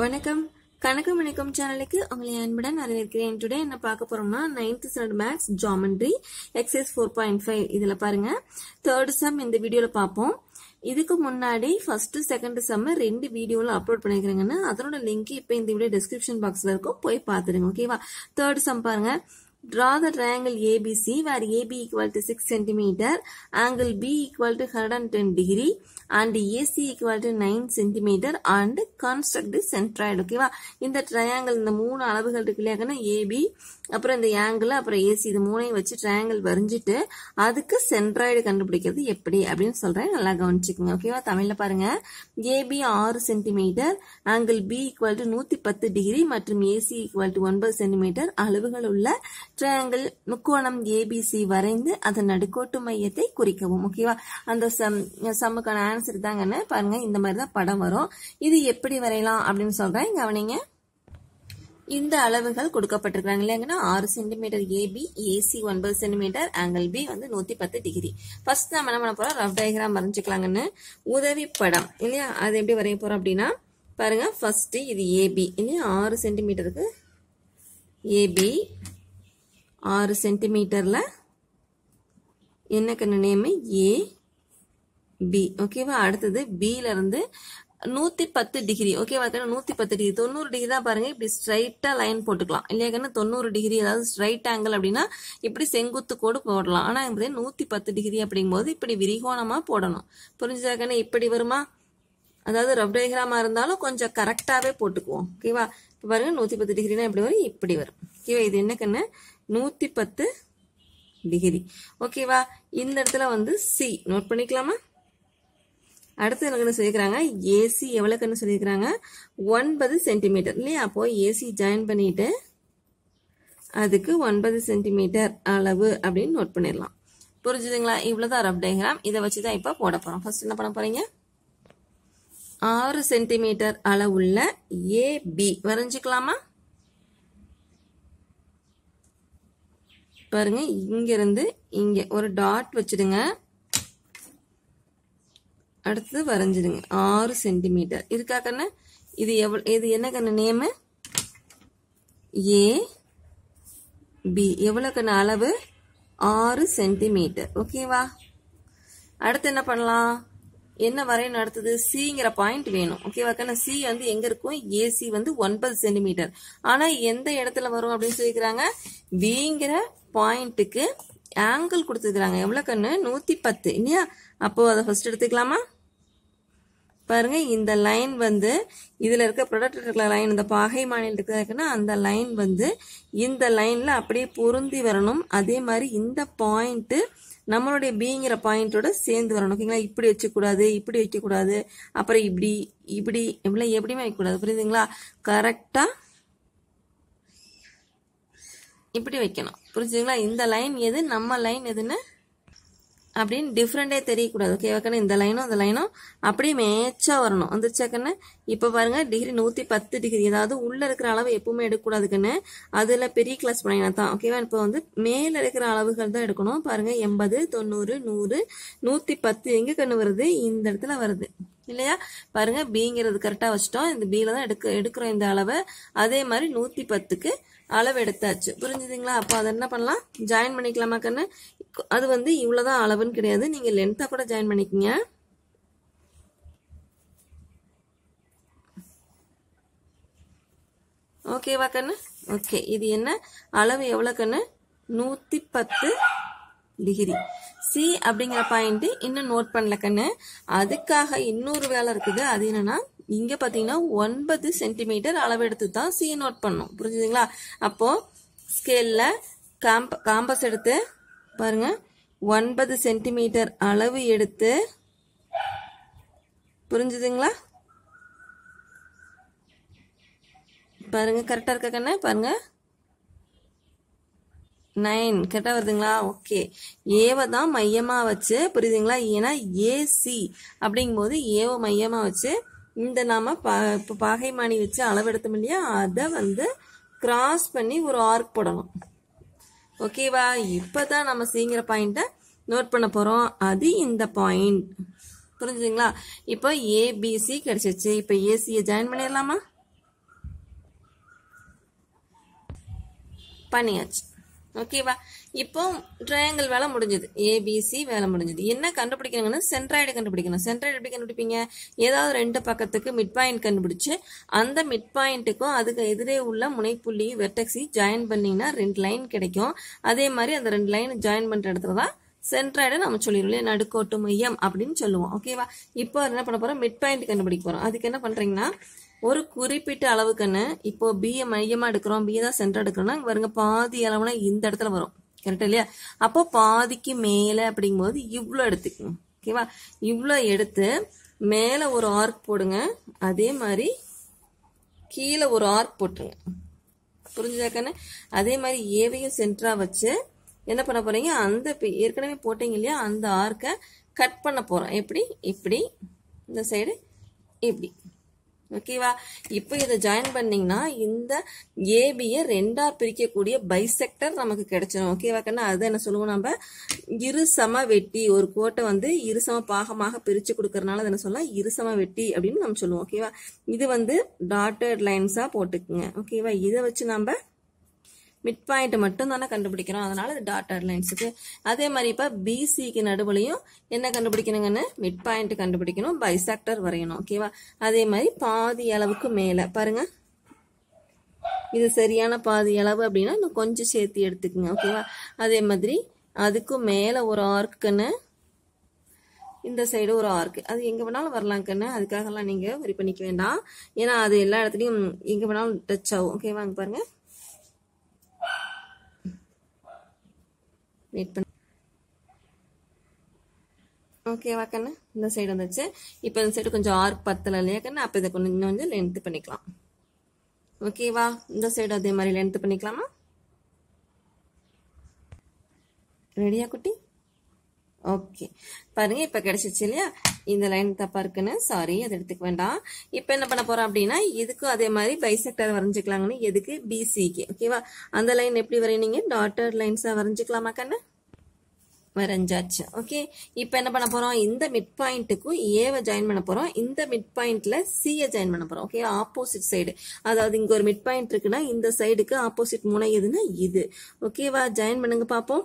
வணக்கம். கணக்கு வணக்கம் சேனலுக்கு உங்களை அன்புடன் வரவேற்கிறேன். டுடே என்ன பார்க்க போறோம்னா ninth standard maths geometry exercise four point five இதுல பாருங்க. தேர்ட் சம் இந்த வீடியோல பார்ப்போம். இதுக்கு முன்னாடி ஃபர்ஸ்ட் செகண்ட் சம் ரெண்டு வீடியோல அப்லோட் பண்ணிக்கிறேங்கன்னு அதனோட லிங்க் இப்போ இந்த வீடியோ டிஸ்கிரிப்ஷன் பாக்ஸ்ல இருக்கும். போய் பார்த்துருங்க ஓகேவா தேர்ட் சம் பாருங்க. Draw the triangle ABC where AB equal to 6 centimeter, angle B equal to 110 degree and AC equal to 9 centimeter and construct the centroid. ஓகேவா இந்த ட்ரையாங்கிள் இந்த மூணு அளவுகள் இருக்கு இல்லையாக்கன்னா ஏபி அப்புறம் இந்த ஆங்கிள் அப்புறம் ஏசி இது மூணையும் வச்சு ட்ரையாங்கிள் வரைஞ்சிட்டு அதுக்கு சென்ட்ராய்டு கண்டுபிடிக்கிறது எப்படி அப்படின்னு சொல்கிறேன் நல்லா கவனிச்சுக்கோங்க ஓகேவா தமிழில் பாருங்கள் ஏபி ஆறு centimetre angle B equal to நூத்தி பத்து டிகிரி மற்றும் ஏசி ஈக்குவல் டு ஒன்பது சென்டிமீட்டர் அளவுகள் உள்ள ட்ரையாங்கிள் முக்கோணம் ஏபிசி வரைந்து அதன் நடுக்கோட்டு மையத்தை குறிக்கவும் ஓகேவா அந்த சம் சம்முக்கான ஆன்சர் தாங்கன்னு பாருங்க இந்த மாதிரி தான் படம் வரும். இது எப்படி வரையலாம் அப்படின்னு சொல்றேன். கவனிங்க. இந்த அளவுகள் கொடுக்கப்பட்டிருக்காங்க இல்லைங்கன்னா ஆறு சென்டிமீட்டர் ஏபி ஏசி ஒன்பது சென்டிமீட்டர் ஆங்கிள் பி வந்து நூத்தி பத்து டிகிரி ஃபர்ஸ்ட் நம்ம என்ன பண்ண போறோம்? ரஃப் டயக்ராம் வரைஞ்சிக்கலாங்கன்னு உதவி படம் இல்லையா? அது எப்படி வரைய போறோம் அப்படின்னா பாருங்க ஃபர்ஸ்ட் இது ஏபி இல்லையா? ஆறு சென்டிமீட்டருக்கு ஏபி ஆறு சென்டிமீட்டர்ல. என்ன கண்ணு நேம்? ஏ பி. ஓகேவா அடுத்தது பில இருந்து நூத்தி பத்து டிகிரி. ஓகேவா கண்ணு நூத்தி பத்து டிகிரி. தொண்ணூறு டிகிரி தான் பாருங்க. இப்படி ஸ்ட்ரைட்டா லைன் போட்டுக்கலாம். இல்லையா கண்ணு? தொண்ணூறு டிகிரி அதாவது ஸ்ட்ரைட் ஆங்கிள் அப்படின்னா இப்படி செங்குத்து கோடு போடலாம். ஆனா இப்படி நூத்தி பத்து டிகிரி அப்படிங்கும்போது இப்படி விரிகோணமா போடணும். புரிஞ்சுதா கண்ணு? இப்படி வருமா? அதாவது ரப் டயக்ராமா இருந்தாலும் கொஞ்சம் கரெக்டாவே போட்டுக்குவோம். ஓகேவா இப்போ பாருங்க நூத்தி பத்து டிகிரினா இப்படி வரும் இப்படி வரும். ஓகேவா இது என்ன கண்ணு? நூத்தி பத்து டிகிரி ஓகேவா இந்த இடத்துல வந்து சி நோட் பண்ணிக்கலாமா? அடுத்து எனக்கு என்ன சொல்லியிருக்கிறாங்க? ஏசி எவ்வளோக்குன்னு சொல்லியிருக்கிறாங்க? ஒன்பது சென்டிமீட்டர் இல்லையா? அப்போ ஏசி ஜாயின் பண்ணிட்டு அதுக்கு ஒன்பது சென்டிமீட்டர் அளவு அப்படின்னு நோட் பண்ணிடலாம். புரிஞ்சுதுங்களா? இவ்வளோதான் ரப் டயக்ராம் இதை வச்சு தான் இப்போ போட போகிறோம் ஃபர்ஸ்ட் என்ன பண்ண போறீங்க? ஆறு சென்டிமீட்டர் அளவுள்ள ஏபி வரைஞ்சிக்கலாமா? பாருங்க இங்கிருந்து இங்கே இங்க ஒரு டாட் வச்சிடுங்க. அடுத்து வரைஞ்சிடுங்க. ஆறு சென்டிமீட்டர் இதுக்காக இது எவ்வளோ இது என்ன கண்ணு நேமு ஏ பி எவ்வளவு கண்ணு? அளவு? ஆறு சென்டிமீட்டர் ஓகேவா அடுத்து என்ன பண்ணலாம்? என்ன வரையணும் அடுத்தது? சிங்கிற பாயிண்ட் வேணும். ஓகேவா கண்ணு? சி வந்து எங்க இருக்கும்? ஏசி வந்து ஒன்பது சென்டிமீட்டர் ஆனா எந்த இடத்துல வரும் அப்படின்னு சொல்லிக்கிறாங்க? விங்கிற பாயிண்ட்டுக்கு ஆங்கிள் கொடுத்துருக்குறாங்க. எவ்வளோ கண்ணு? நூற்றி பத்து. இல்லையா? அப்போது அதை ஃபஸ்ட் எடுத்துக்கலாமா? பாருங்கள் இந்த லைன் வந்து இதில் இருக்க ப்ரொடக்ட் இருக்கிற லைன் இந்த பாகை மாநில இருக்குன்னா அந்த லைன் வந்து இந்த லைனில் அப்படியே பொருந்தி வரணும். அதே மாதிரி இந்த பாயிண்ட்டு நம்மளுடைய பிங்கிற பாயிண்ட்டோட சேர்ந்து வரணும். ஓகேங்களா இப்படி வச்சுக்கூடாது இப்படி வைக்கக்கூடாது அப்புறம் இப்படி இப்படி எப்படி எப்படியுமே வைக்கக்கூடாது. புரியுதுங்களா? கரெக்டாக இப்படி வைக்கணும். புரிஞ்சுங்களா இந்த லைன் எது நம்ம லைன் எதுன்னு அப்படின்னு டிஃப்ரெண்டே தெரியக்கூடாது. ஓகே கண்ணு? இந்த லைனும் இந்த லைனும் அப்படியே மேட்சா வரணும். வந்துருச்சா கண்ணு? இப்போ பாருங்கள் டிகிரி நூற்றி பத்து டிகிரி அதாவது உள்ளே இருக்கிற அளவு எப்பவுமே எடுக்கக்கூடாது கண்ணு. பெரிய கிளாஸ் பண்ணினா தான். ஓகேவா இப்போ வந்து மேலே இருக்கிற அளவுகள் தான் எடுக்கணும். பாருங்கள் எண்பது தொண்ணூறு நூறு நூற்றி பத்து எங்கே கண்ணு வருது? இந்த இடத்துல வருது. இல்லையா? பாருங்க பிங்கிறது கரெக்டாக வச்சிட்டோம். இந்த பில தான் எடுக்க எடுக்கிறோம் இந்த அளவை. அதே மாதிரி நூத்தி பத்துக்கு அளவு எடுத்தாச்சு. புரிஞ்சுதுங்களா? அப்போ அதை என்ன பண்ணலாம்? ஜாயின் பண்ணிக்கலாமா கண்ணு? அது வந்து இவ்வளவுதான் அளவுன்னு கிடையாது. நீங்க லென்த்தா கூட ஜாயின் பண்ணிக்கங்க. ஓகேவா கண்ணு? ஓகே இது என்ன? அளவு எவ்வளோ கண்ணு? நூத்தி பத்து டிகிரி சி அப்படிங்கிற பாயிண்ட் இன்னும் நோட் பண்ணல கண்ணு. அதுக்காக இன்னொரு வேலை இருக்குது. அது என்னன்னா இங்க பாத்தீங்கன்னா ஒன்பது சென்டிமீட்டர் அளவு எடுத்து தான் சி நோட் பண்ணும் புரிஞ்சுதுங்களா? அப்போ ஸ்கேல்ல காம்ப காம்பஸ் எடுத்து பாருங்க. ஒன்பது சென்டிமீட்டர் அளவு எடுத்து புரிஞ்சுதுங்களா? பாருங்க கரெக்டா இருக்க கண்ணு? பாருங்க. நைன். கரெக்டாக வருதுங்களா? ஓகே. ஏவை தான் மையமாக வச்சு புரியுதுங்களா? ஏன்னா ஏசி அப்படிங்கும்போது ஏவை மையமாக வச்சு இந்த நாம் ப இப்போ பாகை மாணி வச்சு அளவெடுத்தோம் இல்லையா? அதை வந்து கிராஸ் பண்ணி ஒரு ஆர்க் போடணும். ஓகேவா? இப்போ தான் நம்ம சீங்கிற பாயிண்ட்டை நோட் பண்ண போகிறோம் அது இந்த பாயிண்ட் புரிஞ்சுதுங்களா? இப்போ ஏபிசி கிடச்சிருச்சு. இப்போ ஏசியை ஜாயின் பண்ணிடலாமா? பண்ணியாச்சு. ஓகேவா இப்போ ட்ரையாங்கிள் வேலை முடிஞ்சது. ஏபிசி வேலை முடிஞ்சது. என்ன கண்டுபிடிக்கணுங்கன்னா சென்ட்ராய்டு கண்டுபிடிக்கணும். சென்ட்ராய்டு எப்படி கண்டுபிடிப்பீங்க? ஏதாவது ரெண்டு பக்கத்துக்கு மிட் பாயிண்ட் கண்டுபிடிச்சு அந்த மிட் பாயிண்ட்டுக்கும் அதுக்கு எதிரே உள்ள முனைப்புள்ளி வெர்டெக்ஸி ஜாயின் பண்ணிங்கன்னா ரெண்டு லைன் கிடைக்கும். அதே மாதிரி அந்த ரெண்டு லைன் ஜாயின் பண்ணுற இடத்துல தான் சென்ட்ராய்டு நம்ம சொல்லிடுவோம் நடுக்கோட்டு மையம் அப்படின்னு சொல்லுவோம். ஓகேவா இப்போ என்ன பண்ண போகிறோம் மிட் பாயிண்ட் கண்டுபிடிக்க போகிறோம் அதுக்கு என்ன பண்ணுறீங்கன்னா ஒரு குறிப்பிட்ட அளவுக்குன்னு இப்போ பிஏ மையமா எடுக்கிறோம் பிஏ தான் சென்டர் எடுக்கிறோம்னா வருங்க பாருங்க பாதி அளவுனா இந்த இடத்துல வரும். கரெக்டா இல்லையா? அப்போ பாதிக்கு மேல அப்படிங்கும்போது இவ்வளோ எடுத்துக்கணும் ஓகேவா இவ்வளோ எடுத்து மேல ஒரு ஆர்க் போடுங்க. அதே மாதிரி கீழே ஒரு ஆர்க் போட்டுருங்க. புரிஞ்சுதாக்கானே அதே மாதிரி ஏவையும் சென்டரா வச்சு என்ன பண்ண போறீங்க? அந்த ஏற்கனவே போட்டீங்க இல்லையா? அந்த ஆர்க்கை கட் பண்ண போறோம். எப்படி? இப்படி இந்த சைடு இப்படி. ஓகேவா இப்போ இதை ஜாயின் பண்ணீங்கன்னா இந்த ஏபியை ரெண்டாக பிரிக்கக்கூடிய பைசெக்டர் நமக்கு கிடைச்சிடும் ஓகேவா கண்ணா? அதை என்ன சொல்லுவோம் நம்ம? இரு சம வெட்டி ஒரு கோட்டை வந்து இரு சம பாகமாக பிரித்து கொடுக்கறனால அதை என்ன சொல்லலாம்? இருசம வெட்டி அப்படின்னு நம்ம சொல்லுவோம். ஓகேவா இது வந்து டாட்டட் லைன்ஸாக போட்டுக்குங்க. ஓகேவா இதை வச்சு நம்ம மிட் பாயிண்ட் மட்டும் தானே கண்டுபிடிக்கிறோம். அதனால அது டாட்டட் லைன்ஸுக்கு அதே மாதிரி இப்போ பிசிக்கு நடுவுலையும் என்ன கண்டுபிடிக்கணுங்கன்னு மிட் பாயிண்ட் கண்டுபிடிக்கணும் பைசாக்டர் வரையணும் ஓகேவா அதே மாதிரி பாதி அளவுக்கு மேலே. பாருங்க. இது சரியான பாதி அளவு அப்படின்னா இன்னும் கொஞ்சம் சேர்த்து எடுத்துக்கோங்க ஓகேவா அதே மாதிரி அதுக்கும் மேலே ஒரு ஆர்க்குன்னு இந்த சைடு ஒரு ஆர்க் அது எங்கே வேணாலும் வரலாங்கன்னு கண்ணு. அதுக்காகலாம் நீங்கள் வரி பண்ணிக்க வேண்டாம். ஏன்னா அது எல்லா இடத்துலையும் எங்கே வேணாலும் டச் ஆகும் ஓகேவா பாருங்கள் வெயிட் பண்ண. ஓகேவா கண்ணா. இந்த சைடு வந்துச்சு. இப்போ இந்த சைடு கொஞ்சம் ஆர்க் பத்தல இல்லையா கண்ணா? அப்போ இதை கொஞ்சம் இன்னும் கொஞ்சம் லென்த்து பண்ணிக்கலாம். ஓகேவா இந்த சைடு அதே மாதிரி லென்த்து பண்ணிக்கலாமா? ரெடியா குட்டி? ஓகே பாருங்க இப்ப கிடைச்சிச்சு இல்லையா? இந்த லைன் தப்பா இருக்குன்னு சாரி அதை எடுத்துக்க வேண்டாம். இப்ப என்ன பண்ண போறோம் அப்படின்னா இதுக்கும் அதே மாதிரி பைசெக்டர் வரைஞ்சிக்கலாங்கன்னு எதுக்கு? பிசிக்கு ஓகேவா அந்த லைன் எப்படி வரையினீங்க? டாட்டர் லைன்ஸா வரைஞ்சிக்கலாமா கண்ணு? வரைஞ்சாச்சு. ஓகே இப்போ என்ன பண்ண போறோம்? இந்த மிட் பாயிண்ட்டுக்கும் ஏவை ஜாயின் பண்ண போறோம். இந்த மிட் பாயிண்ட்ல சியை ஜாயின் பண்ண போறோம். ஓகே ஆப்போசிட் சைடு அதாவது இங்க ஒரு மிட் பாயிண்ட் இருக்குன்னா இந்த சைடுக்கு ஆப்போசிட் முனை எதுன்னா இது. ஓகேவா ஜாயின் பண்ணுங்க பாப்போம்.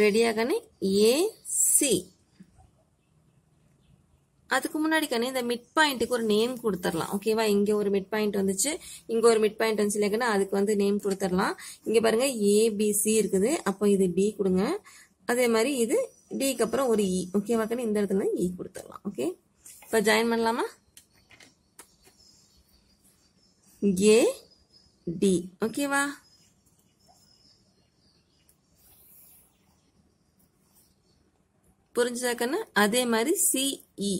ரெடியாகனே கண்ணு ஏசி அதுக்கு முன்னாடி இந்த மிட் பாயிண்ட்டுக்கு ஒரு நேம் கொடுத்துடலாம். ஓகேவா இங்கே ஒரு மிட் பாயிண்ட் வந்துச்சு. இங்கே ஒரு மிட் பாயிண்ட் வந்துச்சு இல்லையா அதுக்கு வந்து நேம் கொடுத்துடலாம். இங்கே பாருங்க ஏபிசி இருக்குது. அப்போ இது டி கொடுங்க. அதே மாதிரி இது டிக்கு அப்புறம் ஒரு e. இ ஓகேவா கண்ணே? இந்த இடத்துல இ e கொடுத்துடலாம். ஓகே இப்போ ஜாயின் பண்ணலாமா? ஏ டி ஓகேவா புரிஞ்சுதா கண்ணு அதே மாதிரி சிஇ e.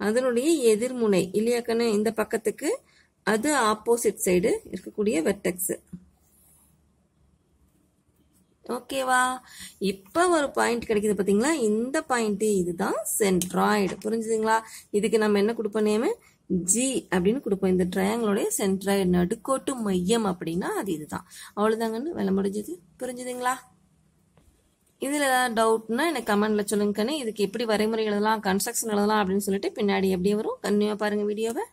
அதனுடைய எதிர்முனை இல்லையா இந்த பக்கத்துக்கு அது ஆப்போசிட் சைடு இருக்கக்கூடிய வெர்டெக்ஸ் ஓகேவா இப்ப ஒரு பாயிண்ட் கிடைக்குது பாத்தீங்களா? இந்த பாயிண்ட் இதுதான் சென்ட்ராய்டு புரிஞ்சுதுங்களா? இதுக்கு நம்ம என்ன கொடுப்போம் நேமு? ஜி அப்படின்னு கொடுப்போம். இந்த ட்ரையாங்கிளோடைய சென்ட்ராய்டு நடுக்கோட்டு மையம் அப்படின்னா அது இதுதான். அவ்வளவுதாங்கன்னு வேலை முடிஞ்சது. புரிஞ்சுதுங்களா? இதுல ஏதாவது டவுட்னா எனக்கு கமெண்ட்ல சொல்லுங்க கண்ணு இதுக்கு எப்படி வரைமுறை எழுதலாம் கன்ஸ்ட்ரக்ஷன் எழுதலாம் அப்படின்னு சொல்லிட்டு பின்னாடி எப்படி வரும்? கன்னியா பாருங்க வீடியோவை